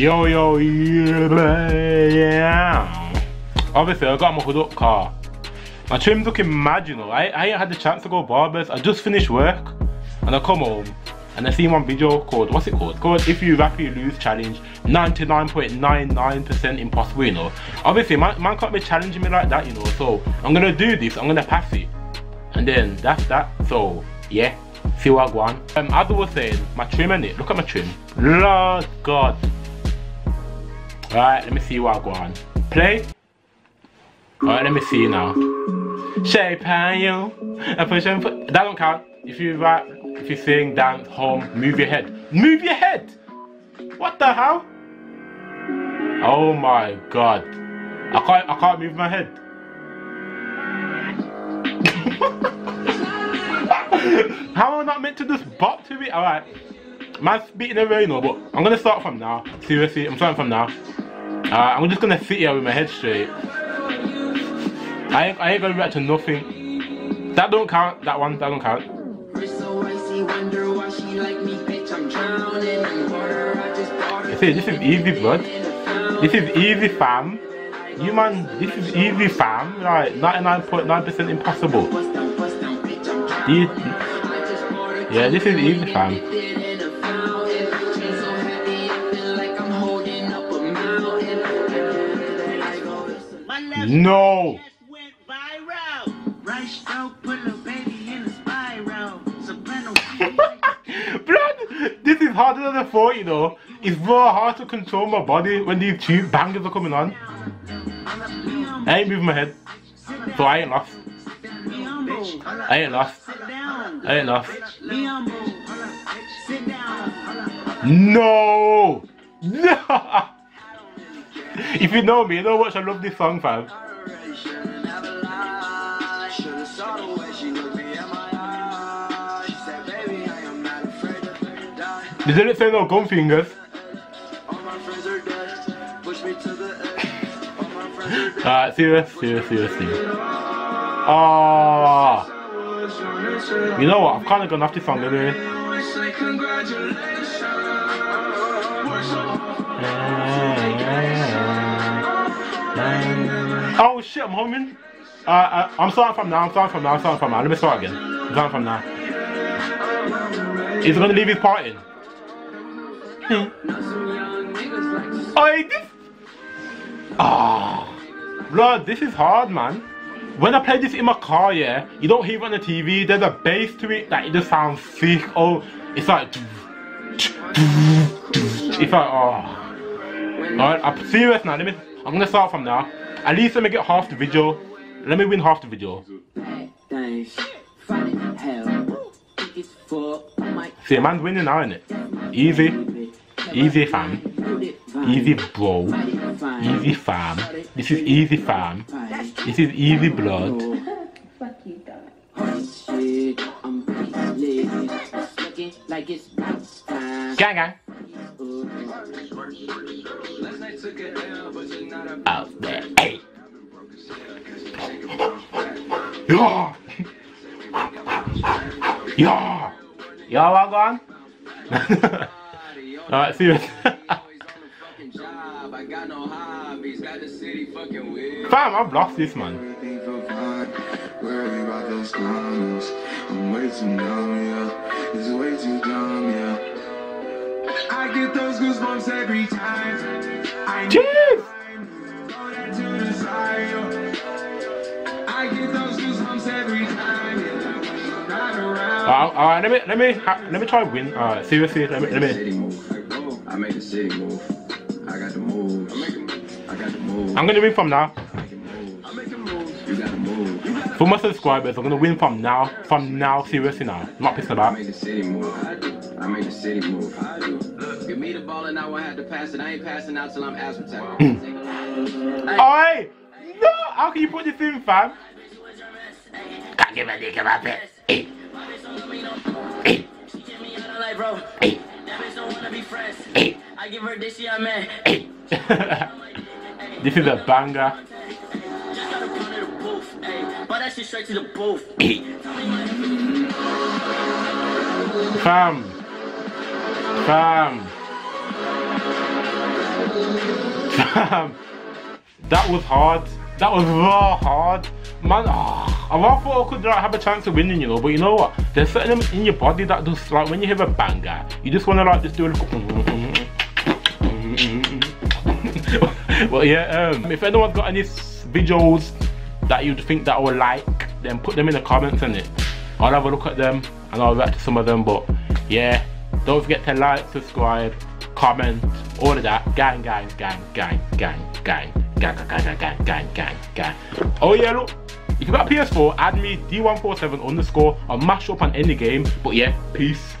Yo, yo, yeah. Obviously, I got my hood up car. My trim's looking mad, you know. I, I ain't had the chance to go barbers. I just finished work and I come home and I see one video called, what's it called? Called If You Rap Lose Challenge 99.99% impossible, you know. Obviously, man, man can't be challenging me like that, you know. So, I'm gonna do this, I'm gonna pass it. And then, that's that. So, yeah. See what I want. Um, as I was saying, my trim in it. Look at my trim. Lord God. Alright, let me see what I go on. Play. Alright, let me see now. Shape of You. I push and put. That don't count. If you rap, if you sing, dance, home, move your head. Move your head! What the hell? Oh my god. I can't I can't move my head. How am I not meant to just bop to it? Alright. Man's beating the rain know, but I'm gonna start from now. Seriously, I'm starting from now. I'm just gonna sit here with my head straight. I ain't, I ain't gonna react to nothing. That don't count. That one, that don't count. You see, this is easy, blood. This is easy, fam. You man, this is easy, fam. Like 99.9% impossible. Yeah, this is easy, fam. No. Blood, this is harder than I thought, you know. It's more hard to control my body when these two bangers are coming on. I ain't moving my head, so I ain't lost. I ain't lost. I lost. No! No! if you know me, you know what I love this song, fam. Did it say no gun fingers? Alright, serious, serious, serious, serious. Ah. You know what? I've kind of gone off this song anyway. Oh shit, I'm humming. Uh, uh, I'm starting from now, I'm starting from now, I'm starting from now. Let me start again. I'm starting from now. Is he gonna leave his part in? I this. Ah, blood, this is hard, man. When I play this in my car, yeah, you don't hear it on the TV. There's a bass to it that it just sounds sick. Oh, it's like. It's like, oh. Alright, I'm serious now. Let me. I'm gonna start from now. At least let me get half the video. Let me win half the video. See, man's winning now, isn't it? Easy. Easy, fam. Easy, bro. Easy, fam. This is easy, fam. This is easy, blood. Gang, gang. Out there. Hey. Yeah. Yeah. Y'all all gone? Alright, see you. Fam, I've lost this man. I'm way too numb, yeah. It's way too dumb, yeah. I get those goosebumps every time. I Cheers! I get those goosebumps every time. Alright, alright, let me let me let me try and win. Alright, seriously, let me let me. I make the city move. I'm gonna win from now. For my subscribers, I'm gonna win from now. From now, seriously now. I'm not pissing about. I make the city move. I make the city move. I do. Give me the ball and I won't have to pass it. I ain't passing out till I'm asthmatic. Oi! No! How can you put this in, fam? Can't give a dick about it. Hey. Eh. Eh. Hey. Eh. Hey. Hey. I give her this, yeah, man. Hey. This is a banger. Fam. Fam. Fam. That was hard. That was raw hard. Man, oh, I thought I could like, have a chance of winning, you know, but you know what? There's certain things in your body that just like when you have a banger, you just wanna like just do a little Well yeah, um, if anyone's got any videos that you think that I would like, then put them in the comments and it. I'll have a look at them and I'll react to some of them, but yeah, don't forget to like, subscribe, comment, all of that. Gang, gang, gang, gang, gang, gang, gang, gang, gang, gang, gang, gang, gang. Oh yeah, look. If you got PS4, add me D147 underscore. I'll mash up on any game. But yeah, peace.